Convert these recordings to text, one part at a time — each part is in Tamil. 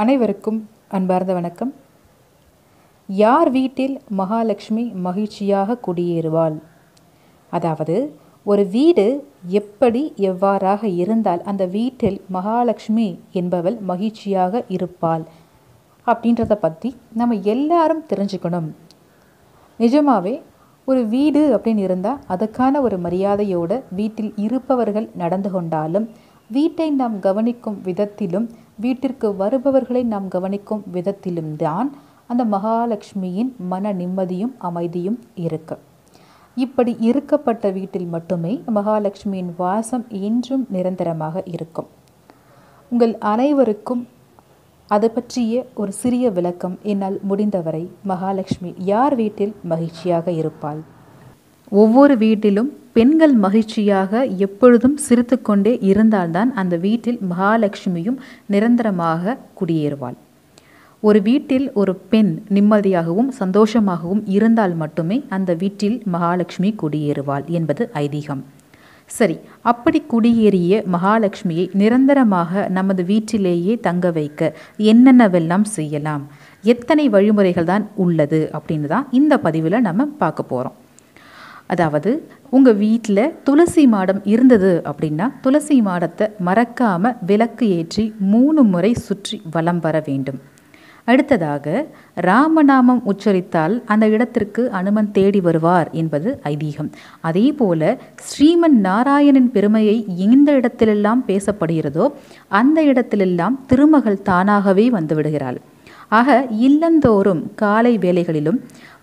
அனைவருக்கும் அன்பார்ந்த வணக்கம். யார் வீட்டில் மகாலட்சுமி மகிழ்ச்சியாக குடியேறுவாள்? அதாவது ஒரு வீடு எப்படி எவ்வாறாக இருந்தால் அந்த வீட்டில் மகாலட்சுமி என்பவள் மகிழ்ச்சியாக இருப்பாள் அப்படின்றத பற்றி நம்ம எல்லாரும் தெரிஞ்சுக்கணும். நிஜமாவே ஒரு வீடு அப்படின்னு இருந்தால் அதுக்கான ஒரு மரியாதையோடு வீட்டில் இருப்பவர்கள் நடந்து கொண்டாலும் வீட்டை நாம் கவனிக்கும் விதத்திலும் வீட்டிற்கு வருபவர்களை நாம் கவனிக்கும் விதத்திலும் தான் அந்த மகாலட்சுமியின் மன நிம்மதியும் அமைதியும் இருக்கு. இப்படி இருக்கப்பட்ட வீட்டில் மட்டுமே மகாலட்சுமியின் வாசம் என்றும் நிரந்தரமாக இருக்கும். உங்கள் அனைவருக்கும் அது பற்றிய ஒரு சிறிய விளக்கம் என்னால் முடிந்தவரை மகாலட்சுமி யார் வீட்டில் மகிழ்ச்சியாக இருப்பாள்? ஒவ்வொரு வீட்டிலும் பெண்கள் மகிழ்ச்சியாக எப்பொழுதும் சிரித்துக்கொண்டே இருந்தால்தான் அந்த வீட்டில் மகாலட்சுமியும் நிரந்தரமாக குடியேறுவாள். ஒரு வீட்டில் ஒரு பெண் நிம்மதியாகவும் சந்தோஷமாகவும் இருந்தால் மட்டுமே அந்த வீட்டில் மகாலட்சுமி குடியேறுவாள் என்பது ஐதீகம். சரி அப்படி குடியேறிய மகாலட்சுமியை நிரந்தரமாக நமது வீட்டிலேயே தங்க வைக்க என்னென்னவெல்லாம் செய்யலாம்? எத்தனை வழிமுறைகள் தான் உள்ளது? அப்படின்னு தான் இந்த பதிவில் நம்ம பார்க்க போகிறோம் அதாவது உங்கள் வீட்டில் துளசி மாடம் இருந்தது அப்படின்னா துளசி மாடத்தை மறக்காமல் விளக்கு ஏற்றி மூணு முறை சுற்றி வலம் வர வேண்டும். அடுத்ததாக ராமநாமம் உச்சரித்தால் அந்த இடத்திற்கு அனுமன் தேடி வருவார் என்பது ஐதீகம். அதே போல ஸ்ரீமன் நாராயணன் பெருமையை எந்த இடத்திலெல்லாம் பேசப்படுகிறதோ அந்த இடத்திலெல்லாம் திருமகள் தானாகவே வந்துவிடுகிறாள் ஆக இல்லந்தோறும் காலை வேலைகளிலும்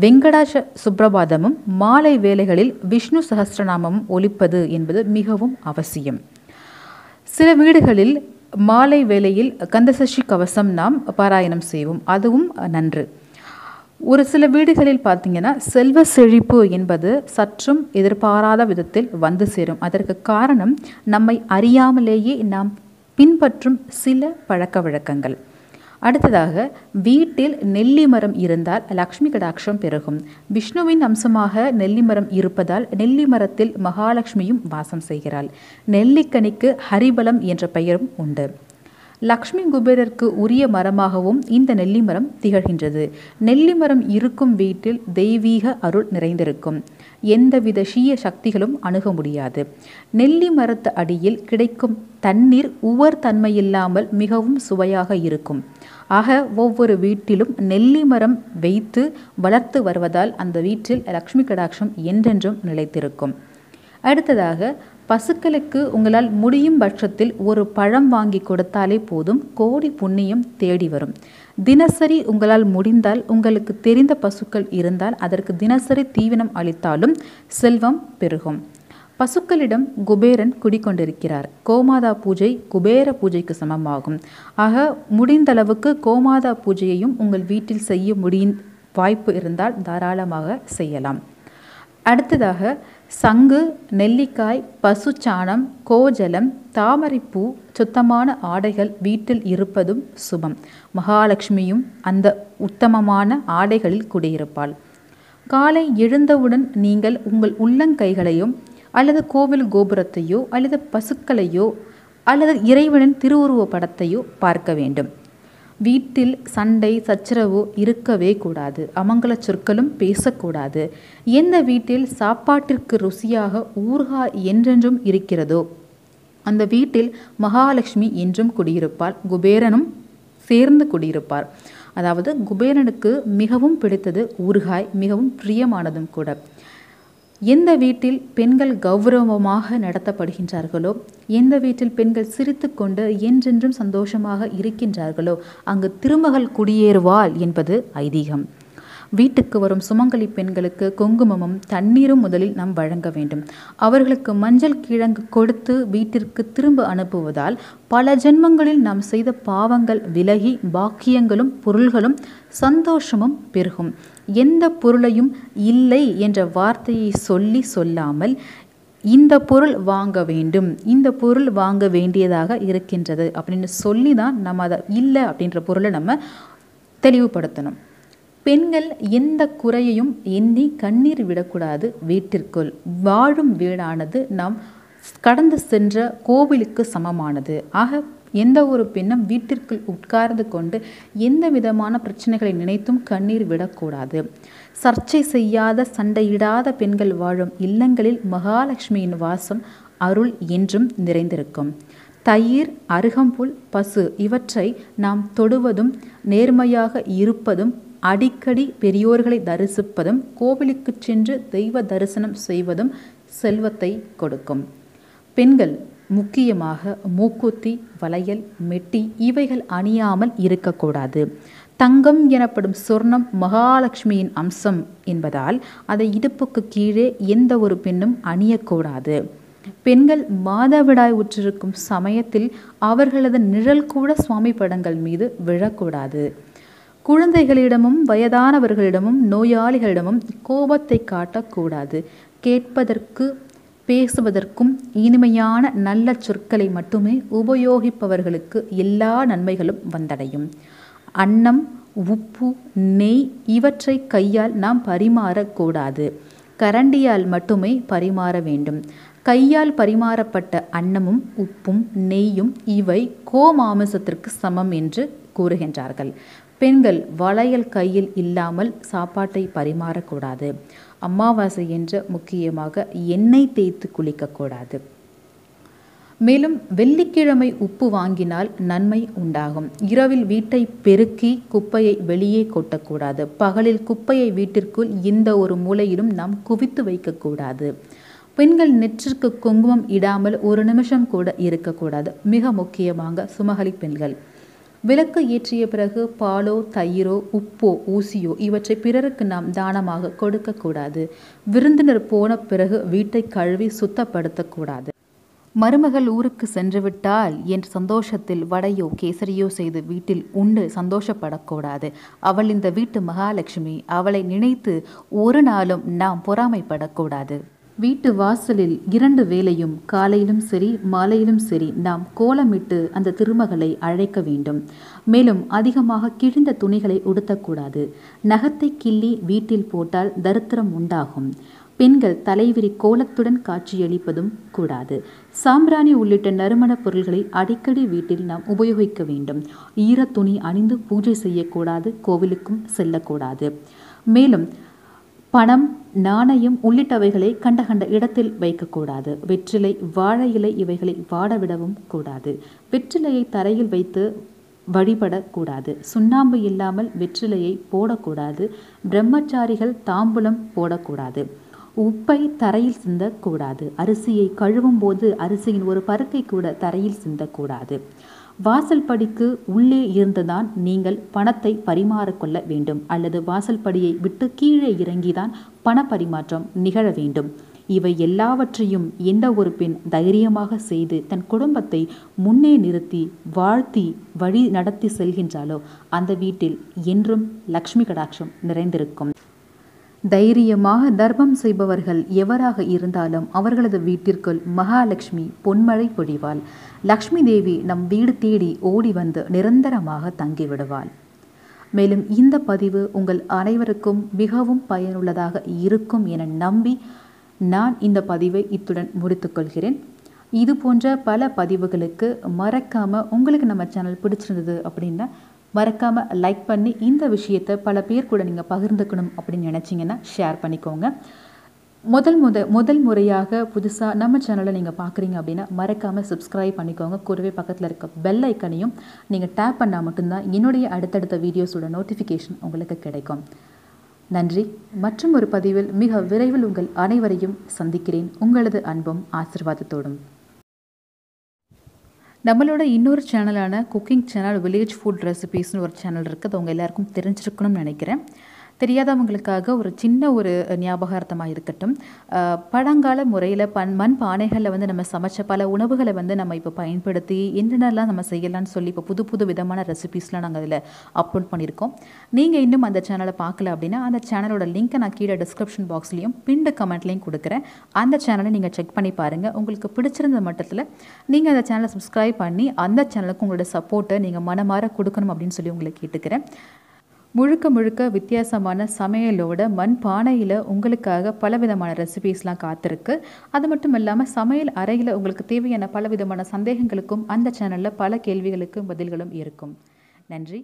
வெங்கடாச சுப்பிரபாதமும் மாலை வேலைகளில் விஷ்ணு சகஸ்ரநாமமும் ஒலிப்பது என்பது மிகவும் அவசியம். சில வீடுகளில் மாலை வேளையில் கந்தசஷ்டி கவசம் நாம் பாராயணம் செய்வோம். அதுவும் நன்று. ஒரு சில வீடுகளில் பார்த்தீங்கன்னா செல்வ செழிப்பு என்பது சற்றும் எதிர்பாராத விதத்தில் வந்து சேரும். அதற்கு காரணம் நம்மை அறியாமலேயே நாம் பின்பற்றும் சில பழக்க வழக்கங்கள். அடுத்ததாக வீட்டில் நெல்லி மரம் இருந்தால் லக்ஷ்மி கடாட்சம் பெருகும். விஷ்ணுவின் அம்சமாக நெல்லி மரம் இருப்பதால் நெல்லி மரத்தில் மகாலட்சுமியும் வாசம் செய்கிறாள். நெல்லிக்கனிக்கு ஹரிபலம் என்ற பெயரும் உண்டு. லக்ஷ்மி குபேரருக்கு உரிய மரமாகவும் இந்த நெல்லி மரம் திகழ்கின்றது. நெல்லி மரம் இருக்கும் வீட்டில் தெய்வீக அருள் நிறைந்திருக்கும். எந்தவித சீய சக்திகளும் அணுக முடியாது. நெல்லி மரத்து அடியில் கிடைக்கும் தண்ணீர் உவர் தன்மையில்லாமல் மிகவும் சுவையாக இருக்கும். ஆக ஒவ்வொரு வீட்டிலும் நெல்லி மரம் வைத்து வளர்த்து வருவதால் அந்த வீட்டில் லக்ஷ்மி கடாட்சம் என்றென்றும் நிலைத்திருக்கும். அடுத்ததாக பசுக்களுக்கு உங்களால் முடியும் பட்சத்தில் ஒரு பழம் வாங்கி கொடுத்தாலே போதும் கோடி புண்ணியம் தேடி வரும். தினசரி உங்களால் முடிந்தால் உங்களுக்கு தெரிந்த பசுக்கள் இருந்தால் அதற்கு தினசரி தீவனம் அளித்தாலும் செல்வம் பெருகும். பசுக்களிடம் குபேரன் குடிக்கொண்டிருக்கிறார். கோமாதா பூஜை குபேர பூஜைக்கு சமமாகும். ஆக முடிந்தளவுக்கு கோமாதா பூஜையையும் உங்கள் வீட்டில் செய்ய முடியும் வாய்ப்பு இருந்தால் தாராளமாக செய்யலாம். அடுத்ததாக சங்கு நெல்லிக்காய் பசுச்சாணம் கோஜலம் தாமரைப்பூ சுத்தமான ஆடைகள் வீட்டில் இருப்பதும் சுபம். மகாலட்சுமியும் அந்த உத்தமமான ஆடைகளில் குடியிருப்பாள். காலை எழுந்தவுடன் நீங்கள் உங்கள் உள்ளங்கைகளையும் அல்லது கோவில் கோபுரத்தையோ அல்லது பசுக்களையோ அல்லது இறைவனின் திருவுருவ படத்தையோ பார்க்க வேண்டும். வீட்டில் சண்டை சச்சரவு இருக்கவே கூடாது. அமங்கல சொற்களும் பேசக்கூடாது. எந்த வீட்டில் சாப்பாட்டிற்கு ருசியாக ஊர்காய் என்றென்றும் இருக்கிறதோ அந்த வீட்டில் மகாலட்சுமி என்றும் குடியிருப்பார் குபேரனும் சேர்ந்து குடியிருப்பார். அதாவது குபேரனுக்கு மிகவும் பிடித்தது ஊறுகாய் மிகவும் பிரியமானதும் கூட. எந்த வீட்டில் பெண்கள் கௌரவமாக நடத்தப்படுகின்றார்களோ எந்த வீட்டில் பெண்கள் சிரித்து கொண்டு என்றென்றும் சந்தோஷமாக இருக்கின்றார்களோ அங்கு திருமகள் குடியேறுவாள் என்பது ஐதீகம். வீட்டுக்கு வரும் சுமங்கலி பெண்களுக்கு குங்குமமும் தண்ணீரும் முதலில் நாம் வழங்க வேண்டும். அவர்களுக்கு மஞ்சள் கிழங்கு கொடுத்து வீட்டிற்கு திரும்ப அனுப்புவதால் பல ஜென்மங்களில் நாம் செய்த பாவங்கள் விலகி பாக்கியங்களும் பொருள்களும் சந்தோஷமும் பெருகும். எந்த பொருளையும் இல்லை என்ற வார்த்தையை சொல்லி சொல்லாமல் இந்த பொருள் வாங்க வேண்டும். இந்த பொருள் வாங்க வேண்டியதாக இருக்கின்றது. அப்படின்னு சொல்லி தான் நம்ம அதை இல்லை அப்படின்ற பொருளை நம்ம தெளிவுபடுத்தணும். பெண்கள் எந்த குறையையும் எண்ணி கண்ணீர் விடக்கூடாது வீட்டிற்குள். வாழும் வீடானது நாம் கடந்து சென்ற கோவிலுக்கு சமமானது. ஆக எந்த ஒரு பெண்ணும் வீட்டிற்குள் உட்கார்ந்து கொண்டு எந்த விதமான பிரச்சனைகளை நினைத்தும் கண்ணீர் விடக்கூடாது. சர்ச்சை செய்யாத சண்டையிடாத பெண்கள் வாழும் இல்லங்களில் மகாலட்சுமியின் வாசம் அருள் என்றும் நிறைந்திருக்கும். தயிர் அருகம்புல் பசு இவற்றை நாம் தொடுவதும் நேர்மையாக இருப்பதும் அடிக்கடி பெரியோர்களை தரிசிப்பதும் கோவிலுக்கு சென்று தெய்வ தரிசனம் செய்வதும் செல்வத்தை கொடுக்கும். பெண்கள் முக்கியமாக மூக்குத்தி வளையல் மெட்டி இவைகள் அணியாமல் இருக்கக்கூடாது. தங்கம் எனப்படும் சொர்ணம் மகாலட்சுமியின் அம்சம் என்பதால் அதை இடுப்புக்கு கீழே எந்த ஒரு பெண்ணும் அணியக்கூடாது. பெண்கள் மாதவிடாய் உற்றிருக்கும் சமயத்தில் அவர்களது நிழல் கூட சுவாமி படங்கள் மீது விழக்கூடாது. குழந்தைகளிடமும் வயதானவர்களிடமும் நோயாளிகளிடமும் கோபத்தை காட்டக்கூடாது. கேட்பதற்கு பேசுவதற்கும் இனிமையான நல்ல சொற்களை மட்டுமே உபயோகிப்பவர்களுக்கு எல்லா நன்மைகளும் வந்தடையும். அன்னம் உப்பு நெய் இவற்றை கையால் நாம் பரிமாறக்கூடாது. கரண்டியால் மட்டுமே பரிமாற வேண்டும். கையால் பரிமாறப்பட்ட அன்னமும் உப்பும் நெய்யும் இவை கோமாமிசத்திற்கு சமம் என்று கூறுகின்றார்கள். பெண்கள் வளையல் கையில் இல்லாமல் சாப்பாட்டை பரிமாறக்கூடாது. அமாவாசை என்று முக்கியமாக எண்ணெய் தேய்த்து குளிக்கக்கூடாது. மேலும் வெள்ளிக்கிழமை உப்பு வாங்கினால் நன்மை உண்டாகும். இரவில் வீட்டை பெருக்கி குப்பையை வெளியே கொட்டக்கூடாது. பகலில் குப்பையை வீட்டிற்குள் இந்த ஒரு மூலையிலும் நாம் குவித்து வைக்கக்கூடாது. பெண்கள் நெற்றிற்கு குங்குமம் இடாமல் ஒரு நிமிஷம் கூட இருக்கக்கூடாது. மிக முக்கியமாக சுமகலி பெண்கள். விளக்கு ஏற்றிய பிறகு பாலோ தயிரோ உப்போ ஊசியோ இவற்றை பிறருக்கு நாம் தானமாக கொடுக்கக்கூடாது. விருந்தினர் போன பிறகு வீட்டை கழுவி சுத்தப்படுத்தக்கூடாது. மருமகள் ஊருக்கு சென்றுவிட்டால் என் சந்தோஷத்தில் வடையோ கேசரியோ செய்து வீட்டில் உண்டு சந்தோஷப்படக்கூடாது. அவள் இந்த வீட்டு மகாலட்சுமி. அவளை நினைத்து ஒரு நாளும் நாம் பொறாமைப்படக்கூடாது. வீட்டு வாசலில் இரண்டு வேளையும் காலையிலும் சரி மாலையிலும் சரி நாம் கோலமிட்டு அந்த திருமகளை அழைக்க வேண்டும். மேலும் அதிகமாக கிழிந்த துணிகளை உடுத்தக்கூடாது. நகத்தை கிள்ளி வீட்டில் போட்டால் தரித்திரம் உண்டாகும். பெண்கள் தலைவிரி கோலத்துடன் காட்சியளிப்பதும் கூடாது. சாம்பிராணி உள்ளிட்ட நறுமணப் பொருள்களை அடிக்கடி வீட்டில் நாம் உபயோகிக்க வேண்டும். ஈர துணி அணிந்து பூஜை செய்யக்கூடாது கோவிலுக்கும் செல்லக்கூடாது. மேலும் பணம் நாணயம் உள்ளிட்டவைகளை கண்ட கண்ட இடத்தில் வைக்கக்கூடாது. வெற்றிலை வாழை இலை இவைகளை வாடவிடவும் கூடாது. வெற்றிலையை தரையில் வைத்து வழிபடக்கூடாது. சுண்ணாம்பு இல்லாமல் வெற்றிலையை போடக்கூடாது. பிரம்மச்சாரிகள் தாம்பூலம் போடக்கூடாது. உப்பை தரையில் சிந்தக்கூடாது. அரிசியை கழுவும் போது அரிசியின் ஒரு பருக்கை கூட தரையில் சிந்தக்கூடாது. வாசல் படிக்கு உள்ளே இருந்துதான் நீங்கள் பணத்தை பரிமாறிக்கொள்ள வேண்டும். அல்லது வாசல் படியை விட்டு கீழே இறங்கிதான் பண பரிமாற்றம் நிகழ வேண்டும். இவை எல்லாவற்றையும் எந்த ஒரு பெண் தைரியமாக செய்து தன் குடும்பத்தை முன்னே நிறுத்தி வாழ்த்தி வழி நடத்தி செல்கின்றாலோ அந்த வீட்டில் என்றும் லக்ஷ்மி கடாட்சம் நிறைந்திருக்கும். தைரியமாக தர்மம் செய்பவர்கள் எவராக இருந்தாலும் அவர்களது வீட்டிற்குள் மகாலட்சுமி பொன்மழை பொழிவாள். லக்ஷ்மி தேவி நம் வீடு தேடி ஓடி வந்து நிரந்தரமாக தங்கிவிடுவாள். மேலும் இந்த பதிவு உங்கள் அனைவருக்கும் மிகவும் பயனுள்ளதாக இருக்கும் என நம்பி நான் இந்த பதிவை இத்துடன் முடித்துக்கொள்கிறேன் இது போன்ற பல பதிவுகளுக்கு மறக்காமல் உங்களுக்கு நம்ம சேனல் பிடிச்சிருந்தது அப்படின்னா மறக்காமல் லைக் பண்ணி இந்த விஷயத்தை பல பேர் கூட நீங்கள் பகிர்ந்துக்கணும் அப்படின்னு நினச்சிங்கன்னா ஷேர் பண்ணிக்கோங்க. முதல் முத முதல் முறையாக புதுசாக நம்ம சேனலை நீங்கள் பார்க்குறீங்க அப்படின்னா மறக்காமல் சப்ஸ்கிரைப் பண்ணிக்கோங்க. கூடவே பக்கத்தில் இருக்க பெல் ஐக்கனையும் நீங்கள் டேப் பண்ணால் மட்டும்தான் என்னுடைய அடுத்தடுத்த வீடியோஸோட நோட்டிஃபிகேஷன் உங்களுக்கு கிடைக்கும். நன்றி. மற்றும் ஒரு பதிவில் மிக விரைவில் உங்கள் அனைவரையும் சந்திக்கிறேன். உங்களது அன்பும் ஆசிர்வாதத்தோடும். நம்மளோட இன்னொரு சேனலான குக்கிங் சேனல் வில்லேஜ் ஃபுட் ரெசிபீஸ்னு ஒரு சேனல் இருக்குது. அது உங்கள் எல்லாருக்கும் தெரிஞ்சிருக்கணும்னு நினைக்கிறேன். தெரியாதவங்களுக்காக ஒரு சின்ன ஒரு ஞாபகார்த்தமாக இருக்கட்டும் பழங்கால முறையில் பன் மண் பானைகளில் வந்து நம்ம சமைச்ச பல உணவுகளை வந்து நம்ம இப்போ பயன்படுத்தி என்னென்னலாம் நம்ம செய்யலாம்னு சொல்லி இப்போ புது புது விதமான ரெசிபீஸ்லாம் நாங்கள் அதில் அப்லோட் பண்ணியிருக்கோம். நீங்கள் இன்னும் அந்த சேனலை பார்க்கல அப்படின்னா அந்த சேனலோட லிங்க்கை நான் கீழே டிஸ்கிரிப்ஷன் பாக்ஸ்லேயும் பின்டு கமெண்ட்லேயும் கொடுக்குறேன். அந்த சேனலை நீங்கள் செக் பண்ணி பாருங்கள் உங்களுக்கு பிடிச்சிருந்த மட்டத்தில் நீங்கள் அந்த சேனலை சப்ஸ்கிரைப் பண்ணி அந்த சேனலுக்கு உங்களோட சப்போர்ட்டை நீங்கள் மனமாற கொடுக்கணும் அப்படின்னு சொல்லி உங்களை கேட்டுக்கிறேன். முழுக்க முழுக்க வித்தியாசமான சமையலோட மண் பானையில் உங்களுக்காக பலவிதமான ரெசிபீஸ்லாம் காத்திருக்கு. அது மட்டும் இல்லாமல் சமையல் அறையில் உங்களுக்கு தேவையான பலவிதமான சந்தேகங்களுக்கும் அந்த சேனலில் பல கேள்விகளுக்கும் பதில்களும் இருக்கும். நன்றி.